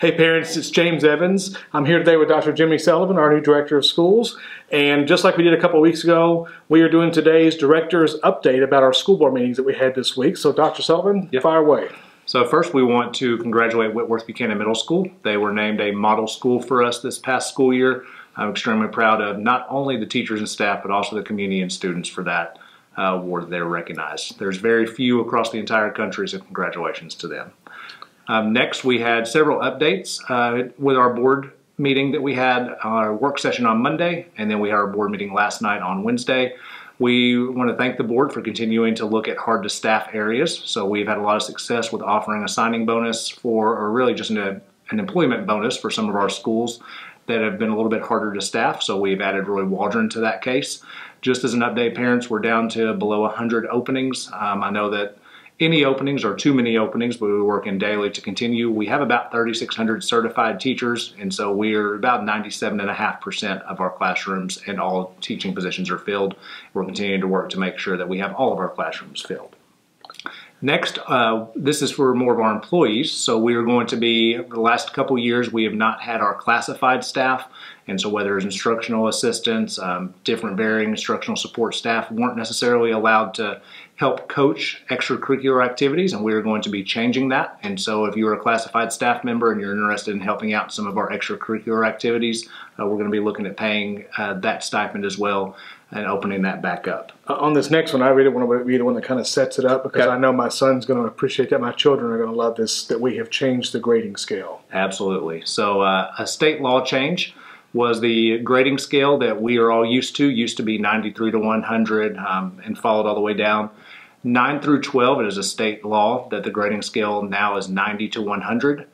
Hey parents, it's James Evans. I'm here today with Dr. Jimmy Sullivan, our new Director of Schools. And just like we did a couple weeks ago, we are doing today's Director's Update about our school board meetings that we had this week. So Dr. Sullivan, yep. fire away. So first we want to congratulate Whitworth Buchanan Middle School. They were named a model school for us this past school year. I'm extremely proud of not only the teachers and staff, but also the community and students for that uh, award they're recognized. There's very few across the entire country, so congratulations to them. Um, next, we had several updates uh, with our board meeting that we had our work session on Monday, and then we had our board meeting last night on Wednesday. We want to thank the board for continuing to look at hard to staff areas. So we've had a lot of success with offering a signing bonus for, or really just an, an employment bonus for some of our schools that have been a little bit harder to staff. So we've added Roy Waldron to that case. Just as an update, parents, we're down to below 100 openings. Um, I know that any openings or too many openings, but we're working daily to continue. We have about 3,600 certified teachers, and so we're about 97.5% of our classrooms and all teaching positions are filled. We're continuing to work to make sure that we have all of our classrooms filled. Next, uh, this is for more of our employees. So we are going to be, the last couple years, we have not had our classified staff. And so whether it's instructional assistants, um, different varying instructional support staff weren't necessarily allowed to help coach extracurricular activities and we're going to be changing that. And so if you're a classified staff member and you're interested in helping out some of our extracurricular activities, uh, we're going to be looking at paying uh, that stipend as well and opening that back up. Uh, on this next one, I really want to be the one that kind of sets it up because okay. I know my son's going to appreciate that. My children are going to love this, that we have changed the grading scale. Absolutely. So uh, a state law change was the grading scale that we are all used to, used to be 93 to 100 um, and followed all the way down. 9 through 12, it is a state law that the grading scale now is 90 to 100.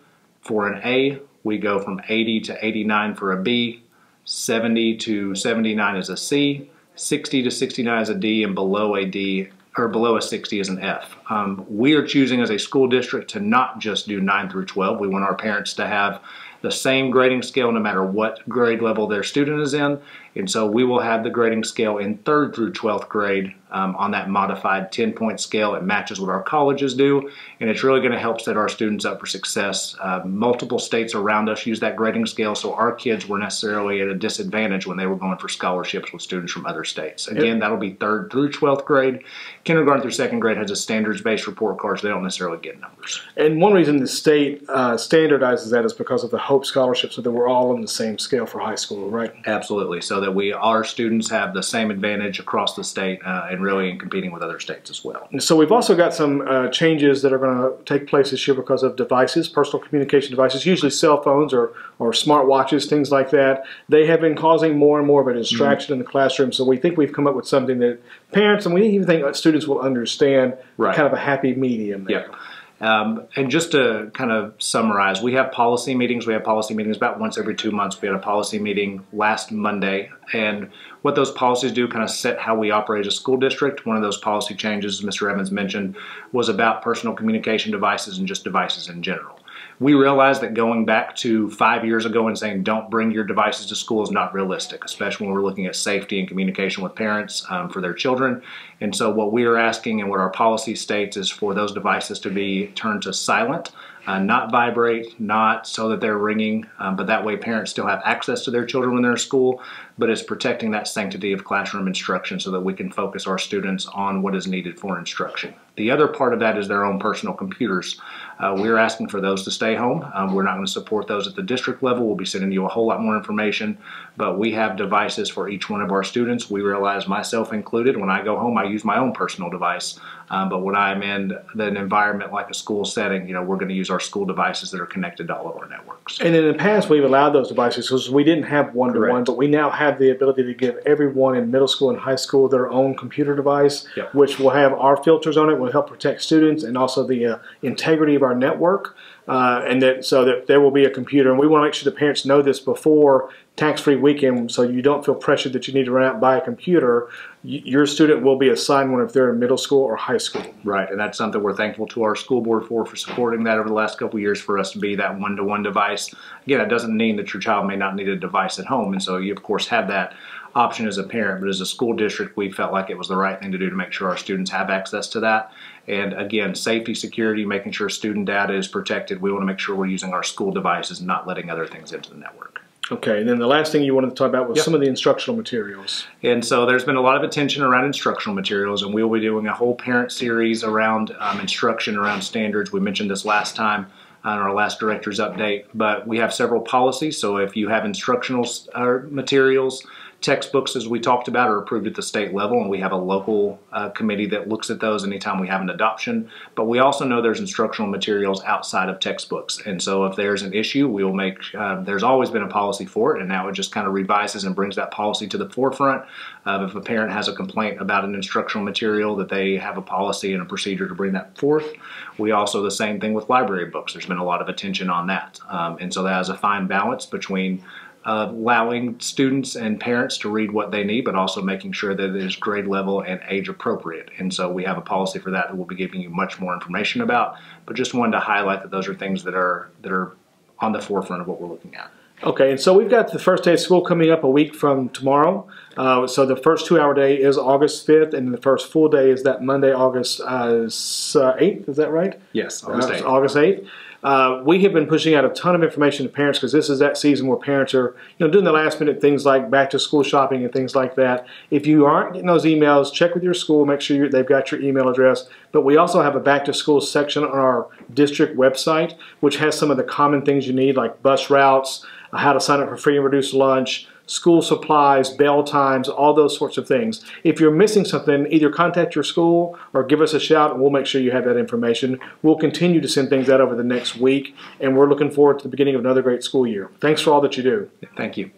For an A, we go from 80 to 89 for a B, 70 to 79 is a C, 60 to 69 is a D, and below a D or below a 60 is an F. Um, we are choosing as a school district to not just do 9 through 12. We want our parents to have the same grading scale no matter what grade level their student is in. And so we will have the grading scale in third through 12th grade um, on that modified 10 point scale. It matches what our colleges do, and it's really going to help set our students up for success. Uh, multiple states around us use that grading scale, so our kids were necessarily at a disadvantage when they were going for scholarships with students from other states. Again, yep. that'll be third through 12th grade. Kindergarten through second grade has a standards based report card, so they don't necessarily get numbers. And one reason the state uh, standardizes that is because of the HOPE scholarship, so that we're all on the same scale for high school, right? Absolutely. So that we our students have the same advantage across the state uh, and really in competing with other states as well. So we've also got some uh, changes that are going to take place this year because of devices, personal communication devices, usually cell phones or, or smart watches, things like that. They have been causing more and more of a distraction mm -hmm. in the classroom. So we think we've come up with something that parents and we even think students will understand right. kind of a happy medium there. Yep. Um, and just to kind of summarize, we have policy meetings. We have policy meetings about once every two months. We had a policy meeting last Monday, and what those policies do kind of set how we operate as a school district. One of those policy changes, Mr. Evans mentioned, was about personal communication devices and just devices in general we realized that going back to five years ago and saying don't bring your devices to school is not realistic, especially when we're looking at safety and communication with parents um, for their children. And so what we are asking and what our policy states is for those devices to be turned to silent uh, not vibrate, not so that they're ringing, um, but that way parents still have access to their children when they're in school, but it's protecting that sanctity of classroom instruction so that we can focus our students on what is needed for instruction. The other part of that is their own personal computers. Uh, we're asking for those to stay home. Um, we're not going to support those at the district level. We'll be sending you a whole lot more information, but we have devices for each one of our students. We realize, myself included, when I go home, I use my own personal device. Um, but when I'm in an environment like a school setting, you know, we're going to use our school devices that are connected to all of our networks. And in the past, we've allowed those devices because we didn't have one-to-one, but we now have the ability to give everyone in middle school and high school their own computer device, yep. which will have our filters on it, will help protect students and also the uh, integrity of our network. Uh, and that so that there will be a computer. And we want to make sure the parents know this before tax-free weekend so you don't feel pressured that you need to run out and buy a computer. your student will be assigned one if they're in middle school or high school. Right, and that's something we're thankful to our school board for, for supporting that over the last couple years for us to be that one-to-one -one device. Again, it doesn't mean that your child may not need a device at home, and so you, of course, have that option as a parent, but as a school district, we felt like it was the right thing to do to make sure our students have access to that. And again, safety, security, making sure student data is protected. We want to make sure we're using our school devices, not letting other things into the network. Okay, and then the last thing you wanted to talk about was yep. some of the instructional materials. And so there's been a lot of attention around instructional materials, and we'll be doing a whole parent series around um, instruction, around standards. We mentioned this last time on our last director's update, but we have several policies. So if you have instructional uh, materials, textbooks, as we talked about, are approved at the state level, and we have a local uh, committee that looks at those anytime we have an adoption. But we also know there's instructional materials outside of textbooks, and so if there's an issue, we will make. Uh, there's always been a policy for it, and now it just kind of revises and brings that policy to the forefront. Uh, if a parent has a complaint about an instructional material, that they have a policy and a procedure to bring that forth. We also the same thing with library books. There's been a lot of attention on that, um, and so that has a fine balance between uh, allowing students and parents to read what they need, but also making sure that it is grade level and age appropriate. And so we have a policy for that that we'll be giving you much more information about. But just wanted to highlight that those are things that are that are on the forefront of what we're looking at. Okay, and so we've got the first day of school coming up a week from tomorrow. Uh, so the first two-hour day is August 5th, and the first full day is that Monday, August uh, 8th. Is that right? Yes, August 8th. August 8th. Uh, we have been pushing out a ton of information to parents because this is that season where parents are, you know, doing the last minute things like back to school shopping and things like that. If you aren't getting those emails, check with your school, make sure they've got your email address. But we also have a back to school section on our district website, which has some of the common things you need, like bus routes, how to sign up for free and reduced lunch, school supplies, bell times, all those sorts of things. If you're missing something, either contact your school or give us a shout and we'll make sure you have that information. We'll continue to send things out over the next week and we're looking forward to the beginning of another great school year. Thanks for all that you do. Thank you.